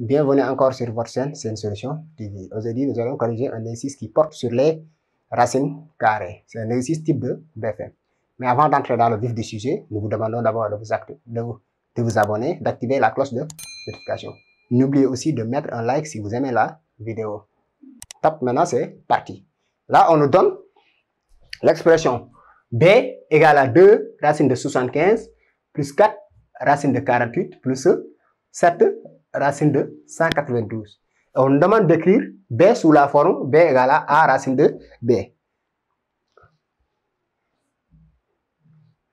Bienvenue encore sur votre chaîne, c'est une solution TV. Aujourd'hui, nous allons corriger un exercice qui porte sur les racines carrées. C'est un exercice type de BFM. Mais avant d'entrer dans le vif du sujet, nous vous demandons d'abord de de de vous abonner, d'activer la cloche de notification. N'oubliez aussi de mettre un like si vous aimez la vidéo. Top, maintenant c'est parti. Là, on nous donne l'expression B égale à 2 racine de 75 plus 4 racine de 48 plus 7 racine de 192. Et on nous demande d'écrire B sous la forme B égale à A racine de B.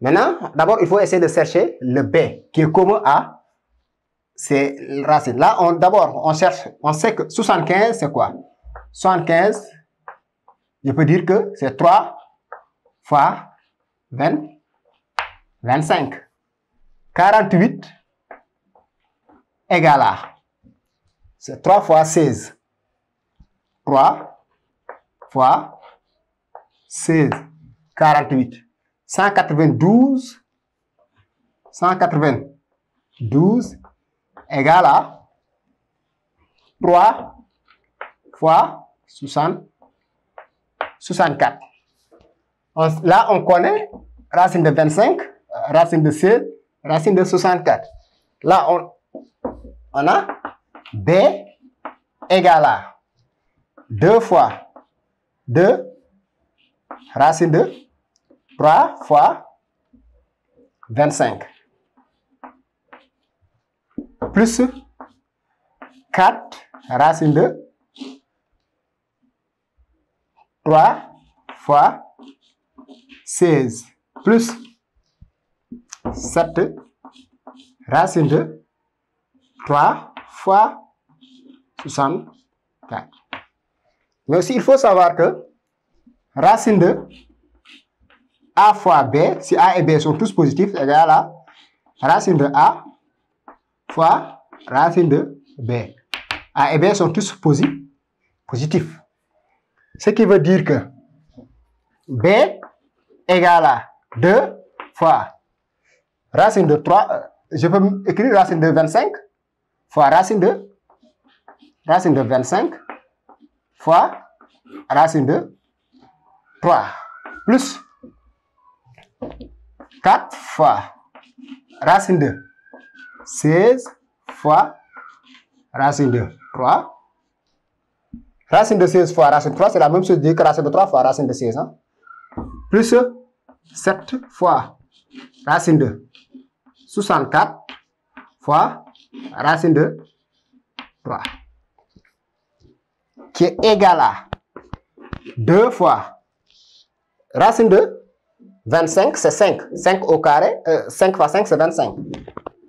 Maintenant, d'abord, il faut essayer de chercher le B qui est commun à ces racines. Là, d'abord, on cherche, on sait que 75, c'est quoi? 75, je peux dire que c'est 3 fois 20, 25. 48 égale à, c'est 3 fois 16. 3 fois 16, 48. 192, 192 égale à 3 fois 60, 64. On, là, on connaît racine de 25, racine de 16, racine de 64. Là, on, on a B égale à 2 fois 2 racine de 3 fois 25 plus 4 racine de 3 fois 16 plus 7 racine de 3 fois 64. Mais aussi, il faut savoir que racine de A fois B, si A et B sont tous positifs, égale à racine de A fois racine de B. A et B sont tous posi positifs. Ce qui veut dire que B égale à 2 fois racine de 3, je peux écrire racine de 25 fois racine de racine de 25 fois racine de 3 plus 4 fois racine de 16 fois racine de 3. Racine de 16 fois racine de 3, c'est la même chose que racine de 3 fois racine de 16. Hein? Plus 7 fois racine de 64 fois racine de 3. Qui est égal à 2 fois racine de 25, c'est 5. 5 au carré, euh, 5 fois 5, c'est 25.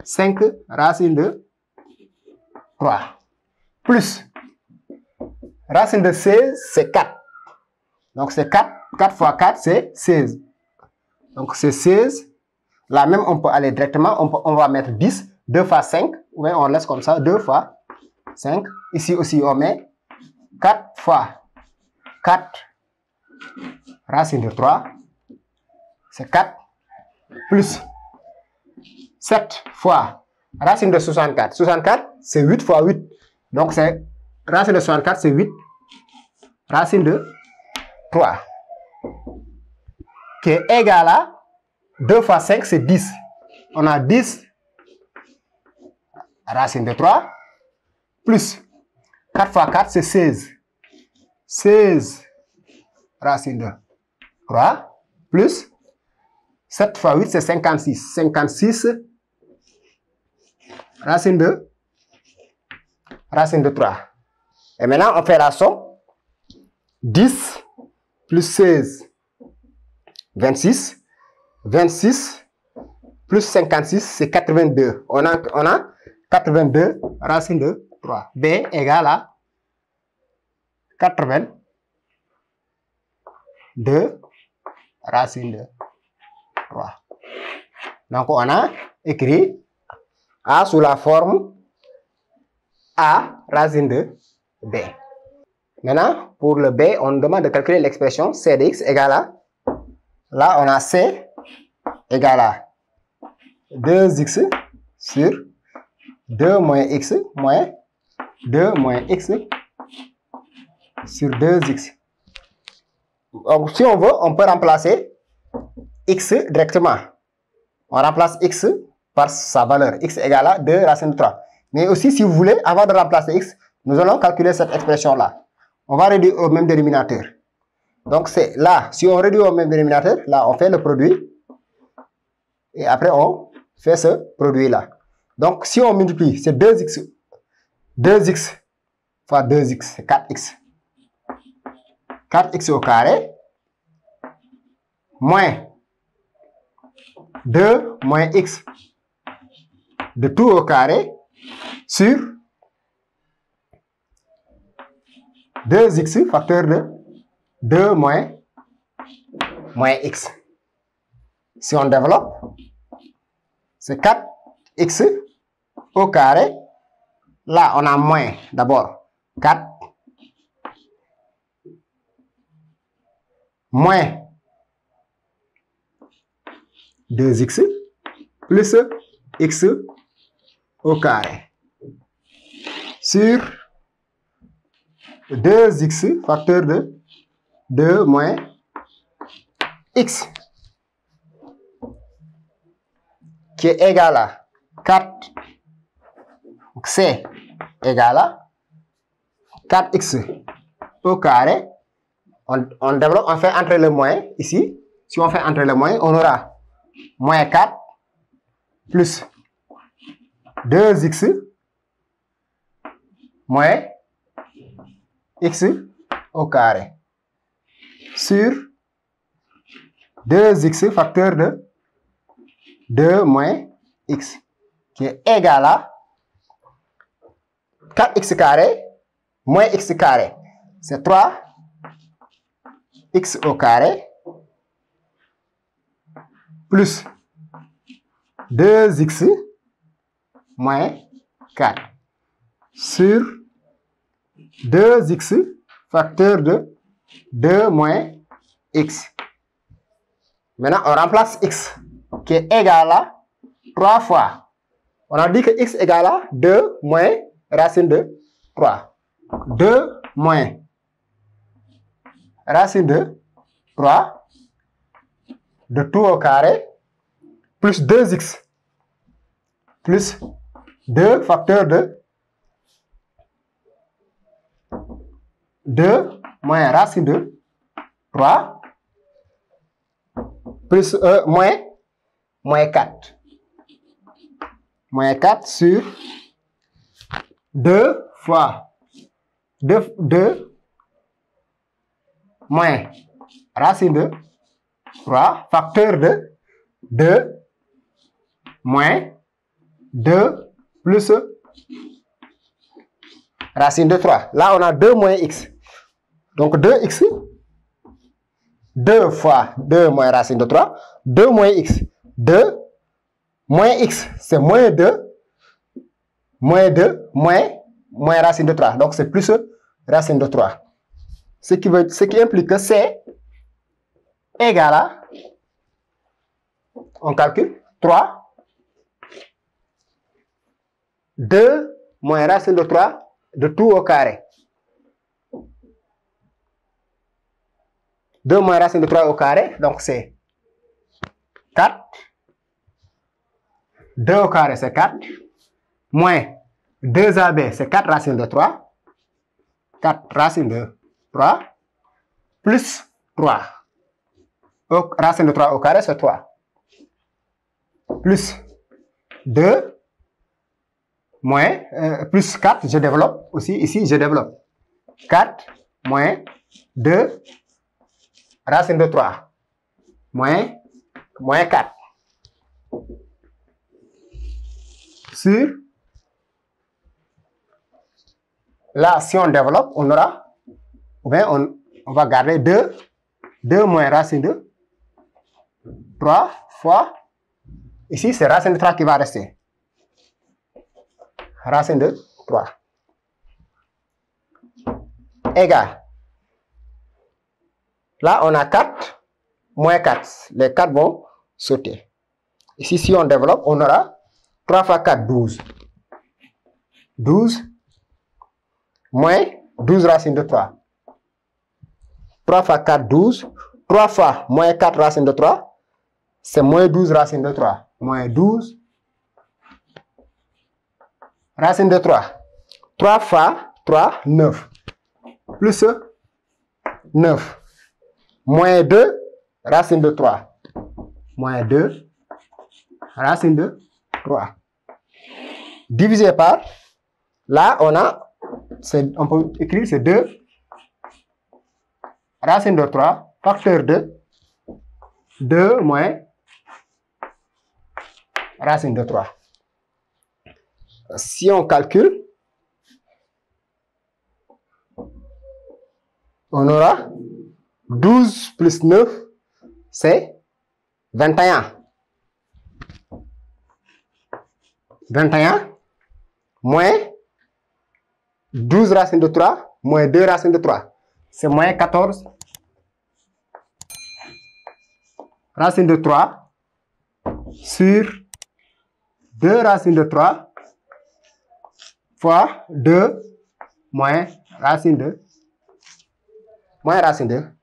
5 racine de 3. Plus racine de 16, c'est 4. Donc c'est 4. 4 fois 4, c'est 16. Donc c'est 16. Là même, on peut aller directement. On va mettre 10. 2 fois 5. Oui, on laisse comme ça. 2 fois 5. Ici aussi, on met 4 fois 4 racine de 3. C'est 4 plus 7 fois racine de 64. 64, c'est 8 fois 8. Donc, c'est racine de 64, c'est 8. Racine de 3. Qui est égal à 2 fois 5, c'est 10. On a 10 racine de 3 plus 4 fois 4, c'est 16. 16 racine de 3 plus 7 fois 8, c'est 56. 56 racine de racine de 3. Et maintenant, on fait la somme. 10 plus 16, 26. 26 plus 56, c'est 82. On a, on a 82 racine de 3. B égale à 82 racine de 3. Donc, on a écrit A sous la forme A racine de B. Maintenant, pour le B, on nous demande de calculer l'expression C de x égale à, là, on a C égale à 2x sur 2 moins x moins 2 moins x sur 2x. Donc, si on veut, on peut remplacer x directement. On remplace x par sa valeur. x égale à 2 racine de 3. Mais aussi, si vous voulez, avant de remplacer x, nous allons calculer cette expression-là. On va réduire au même dénominateur. Donc, c'est là, si on réduit au même dénominateur, là, on fait le produit. Et après, on fait ce produit-là. Donc, si on multiplie, c'est 2x. 2x fois 2x, c'est 4x. 4x au carré moins 2 moins x de tout au carré sur 2x facteur de 2 moins, moins x. Si on développe, c'est 4x au carré. Là, on a moins d'abord 4 moins 2x plus x. Au carré sur 2x facteur de 2 moins x qui est égal à 4 c égal à 4x au carré. On, on fait entrer le moins ici. Si on fait entrer le moins on aura moins 4 plus 2x moins x au carré sur 2x facteur de 2 moins x qui est égal à 4x carré moins x carré c'est 3 x au carré plus 2x moins 4 sur 2x facteur de 2 moins x. Maintenant, on remplace x qui est égal à 3 fois. On a dit que x égale à 2 moins racine de 3. 2 moins. Racine de 3 de tout au carré. Plus 2x plus 2 facteur de 2 moins racine de 3 plus euh, moins moins 4 moins 4 sur 2 fois 2, 2 moins racine de 3 facteur de 2 moins 2 plus racine de 3. Là, on a 2 moins x. Donc 2x, 2 fois 2 moins racine de 3, 2 moins x. 2 moins x, c'est moins 2, moins 2, moins, moins racine de 3. Donc c'est plus racine de 3. Ce qui, ce qui implique que c'est égal à, on calcule, 3, 2 moins racine de 3 de tout au carré. 2 moins racine de 3 au carré, donc c'est 4. 2 au carré, c'est 4. Moins 2AB, c'est 4 racines de 3. 4 racines de 3. Plus 3. Au, racine de 3 au carré, c'est 3. Plus 2 moins, euh, plus 4, je développe aussi, ici, je développe. 4 moins 2, racine de 3, moins, moins 4. Sur, là, si on développe, on aura, ou bien on, va garder 2, 2 moins racine de 3 fois, ici, c'est racine de 3 qui va rester racine de 3 égale. Là, on a 4 moins 4. Les 4 vont sauter. Ici, si on développe, on aura 3 fois 4, 12. 12 moins 12 racines de 3. 3 fois 4, 12. 3 fois moins 4 racines de 3, c'est moins 12 racines de 3. Moins 12 racines de 3. 3 fois 3, 9. Plus 9. Moins 2 racines de 3. Moins 2 racines de 3. Divisé par, là, on a, on peut écrire c'est 2 racines de 3, facteur de 2 moins racine de 3. Si on calcule, on aura 12 plus 9, c'est 21. 21 moins 12 racines de 3 moins 2 racines de 3. C'est moins 14 racines de 3 sur 2 racines de 3 fois 2 moins racine de moins racine de